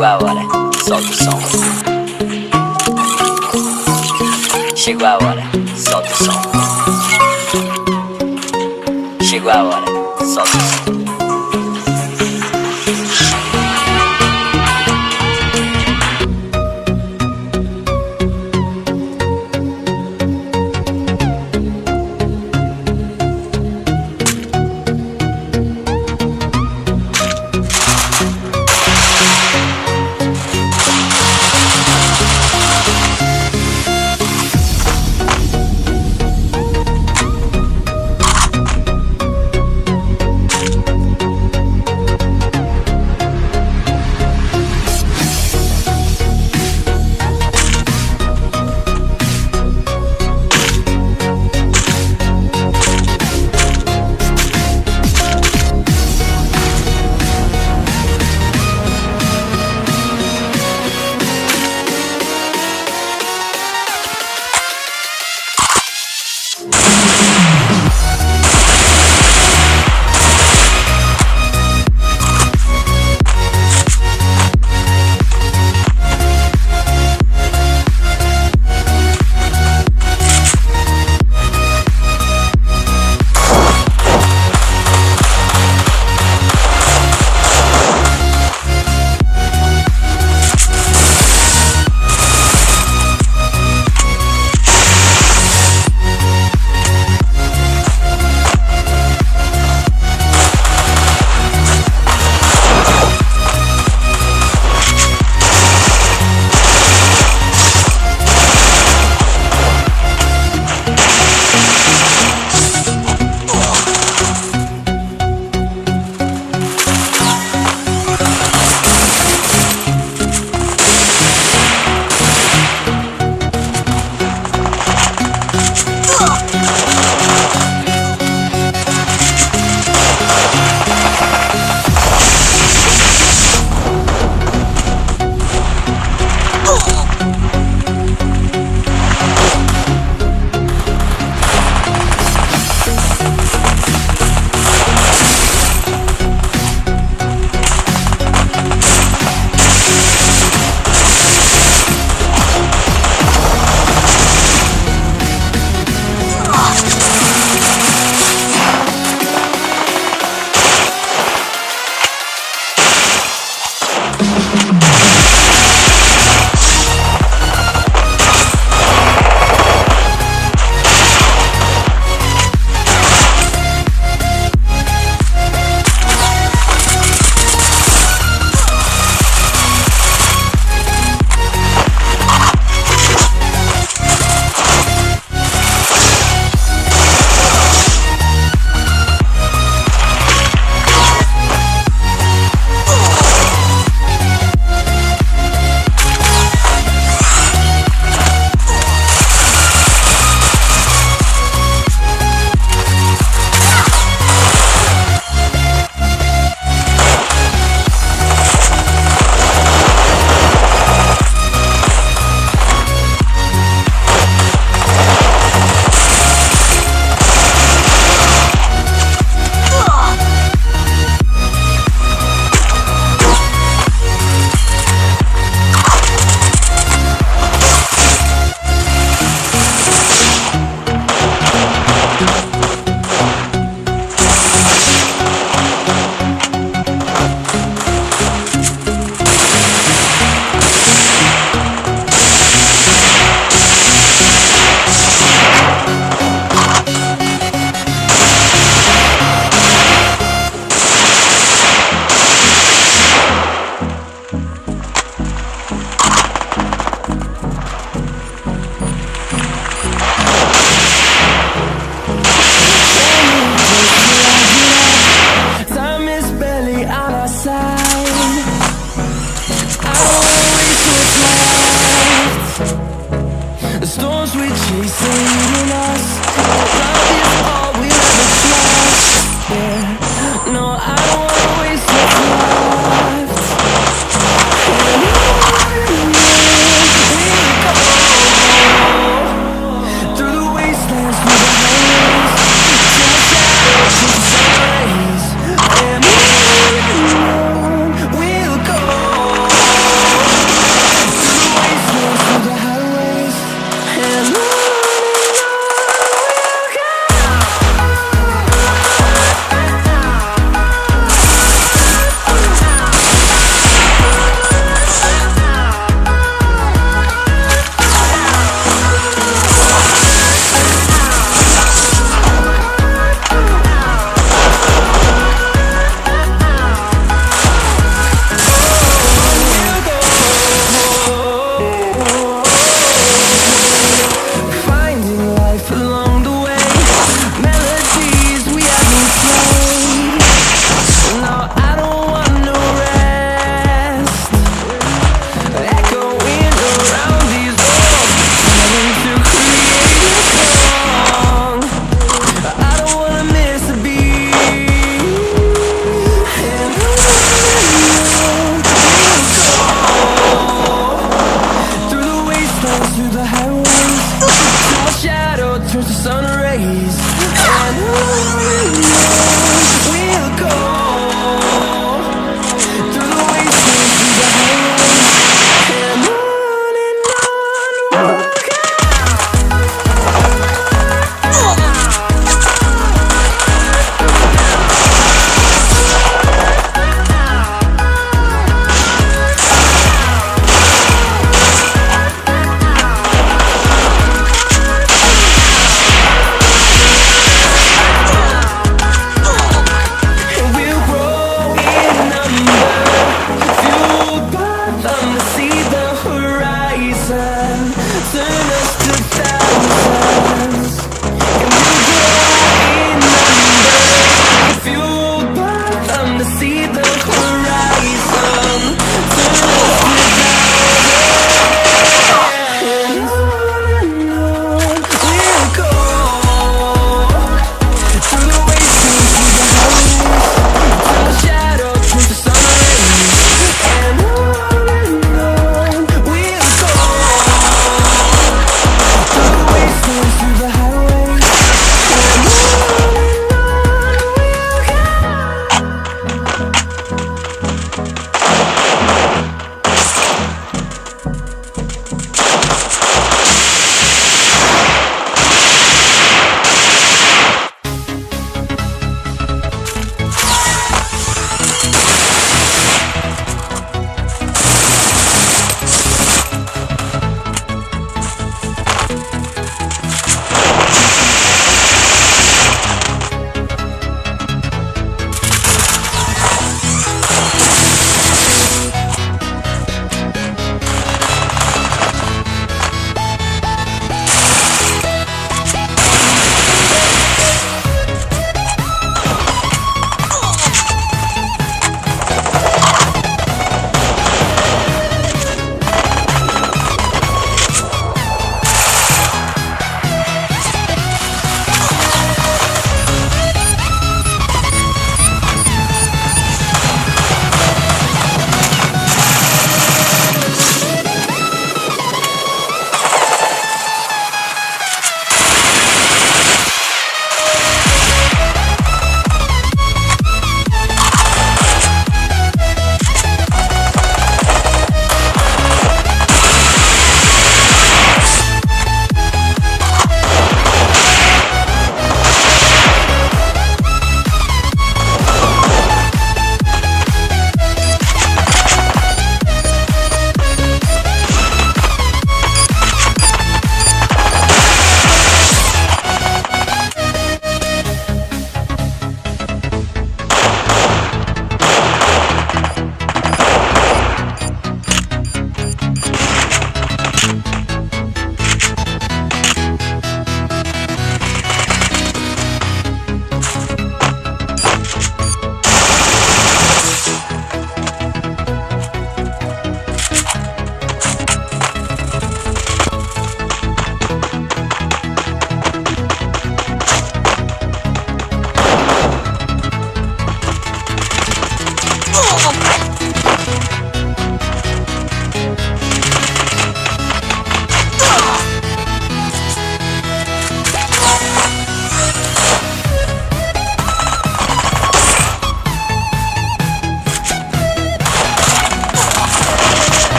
Chegou a hora, solta o som. Chegou a hora.